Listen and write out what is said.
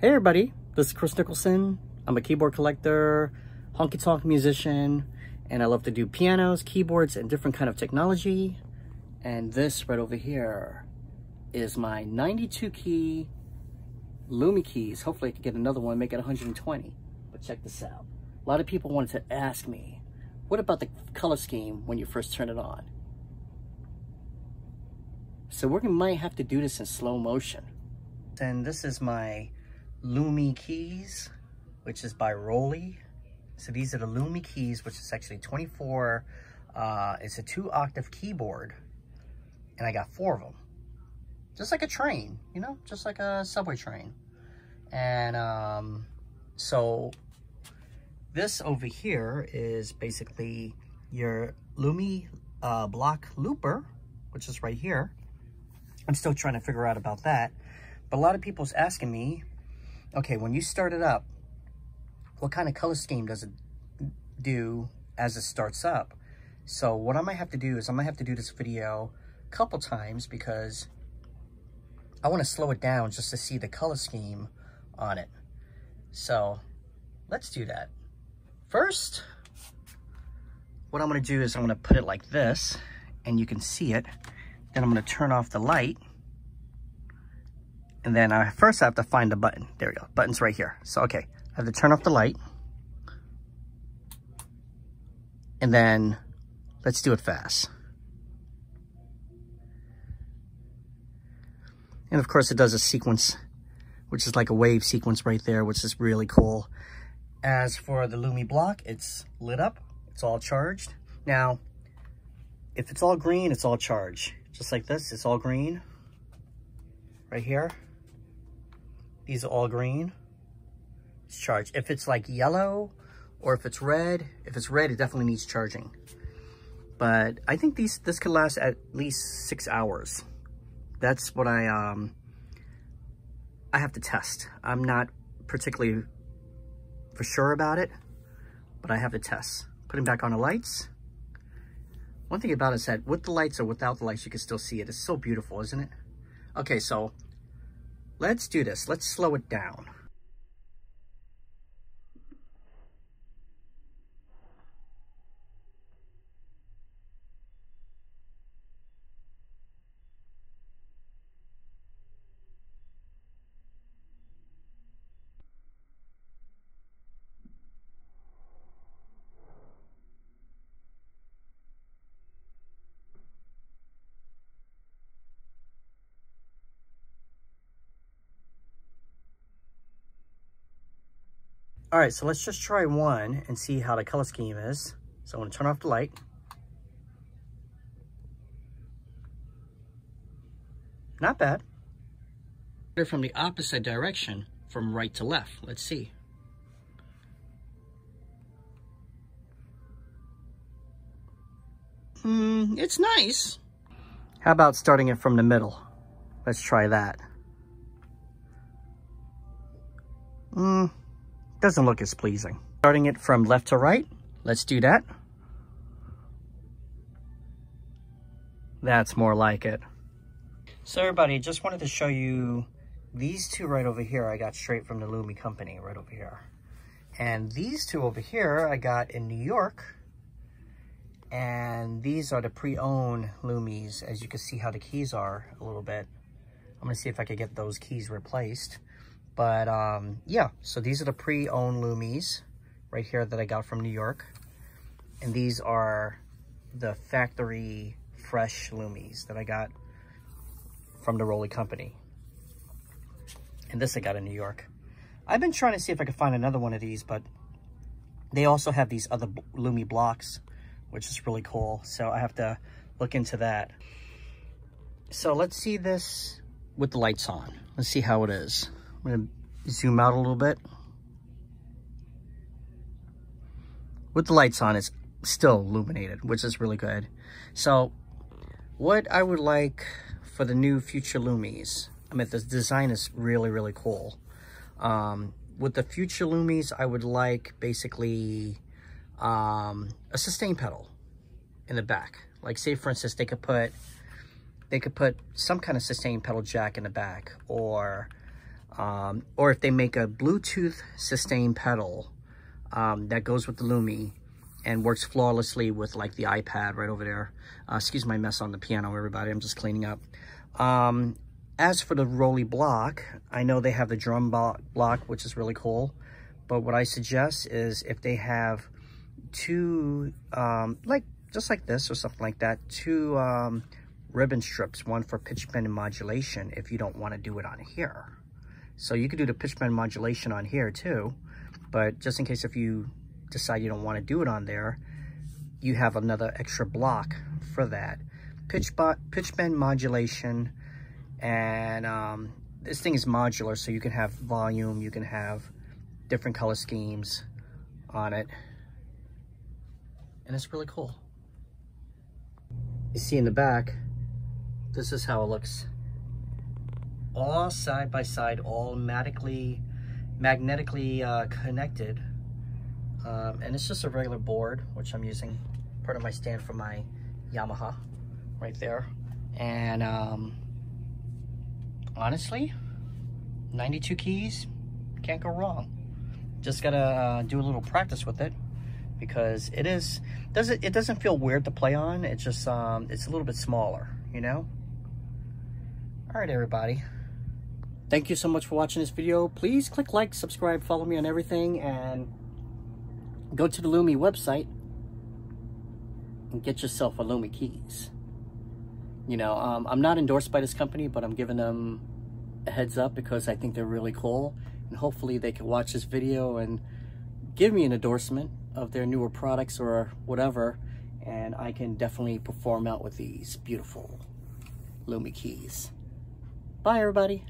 Hey everybody, this is Kris Nicholson. I'm a keyboard collector, honky-tonk musician, and I love to do pianos, keyboards, and different kind of technology. And this right over here is my 92 key Lumi keys. Hopefully I can get another one, make it 120. But check this out. A lot of people wanted to ask me, what about the color scheme when you first turn it on? So we might have to do this in slow motion. And this is my Lumi keys, which is by ROLI. So these are the Lumi keys, which is actually 24, uh, it's a two octave keyboard. And I got four of them. Just like a train, you know, just like a subway train. And um, so this over here is basically your Lumi uh, block looper, which is right here. I'm still trying to figure out about that. But a lot of people's asking me, okay, when you start it up, what kind of color scheme does it do as it starts up? So what I might have to do is I might have to do this video a couple times because I want to slow it down just to see the color scheme on it. So let's do that. First, what I'm going to do is I'm going to put it like this and you can see it. Then I'm going to turn off the light and then I first have to find the button. There we go. Button's right here. So, okay. I have to turn off the light. And then let's do it fast. And of course it does a sequence, which is like a wave sequence right there, which is really cool. As for the Lumi block, it's lit up. It's all charged. Now, if it's all green, it's all charged. Just like this, it's all green right here. These are all green. It's charged. If it's like yellow or if it's red, if it's red, it definitely needs charging. But I think these this could last at least six hours. That's what I um I have to test. I'm not particularly for sure about it, but I have to test. Putting back on the lights. One thing about it is that with the lights or without the lights, you can still see it. It's so beautiful, isn't it? Okay, so Let's do this. Let's slow it down. All right, so let's just try one and see how the color scheme is. So I'm gonna turn off the light. Not bad. From the opposite direction, from right to left. Let's see. Hmm, it's nice. How about starting it from the middle? Let's try that. Hmm, doesn't look as pleasing. Starting it from left to right, let's do that. That's more like it. So everybody, just wanted to show you these two right over here I got straight from the Lumi company right over here. And these two over here I got in New York. And these are the pre-owned Lumis, as you can see how the keys are a little bit. I'm gonna see if I can get those keys replaced. But um, yeah, so these are the pre-owned Lumis right here that I got from New York. And these are the factory fresh Lumis that I got from the ROLI company. And this I got in New York. I've been trying to see if I could find another one of these, but they also have these other Lumi blocks, which is really cool. So I have to look into that. So let's see this with the lights on. Let's see how it is. I'm to zoom out a little bit. With the lights on, it's still illuminated, which is really good. So what I would like for the new future Lumis, I mean, the design is really, really cool. Um, with the future Lumis, I would like basically um, a sustain pedal in the back. Like say, for instance, they could put they could put some kind of sustain pedal jack in the back or Um, or if they make a Bluetooth sustain pedal um, that goes with the Lumi and works flawlessly with like the iPad right over there. Uh, excuse my mess on the piano, everybody. I'm just cleaning up. Um, as for the ROLI block, I know they have the drum block, which is really cool. But what I suggest is if they have two, um, like just like this or something like that, two um, ribbon strips, one for pitch bend and modulation if you don't want to do it on here. So you could do the pitch bend modulation on here too, but just in case if you decide you don't want to do it on there, you have another extra block for that. Pitch, pitch bend modulation, and um, this thing is modular, so you can have volume, you can have different color schemes on it, and it's really cool. You see in the back, this is how it looks. All side by side, all magnetically, magnetically uh, connected. Um, and it's just a regular board, which I'm using part of my stand for my Yamaha right there. And um, honestly, 92 keys, can't go wrong. Just gotta uh, do a little practice with it because it is does it it doesn't feel weird to play on. It's just um, it's a little bit smaller, you know. All right, everybody. Thank you so much for watching this video. Please click like, subscribe, follow me on everything, and go to the Lumi website and get yourself a Lumi keys. You know, um, I'm not endorsed by this company, but I'm giving them a heads up because I think they're really cool. And hopefully they can watch this video and give me an endorsement of their newer products or whatever. And I can definitely perform out with these beautiful Lumi keys. Bye, everybody.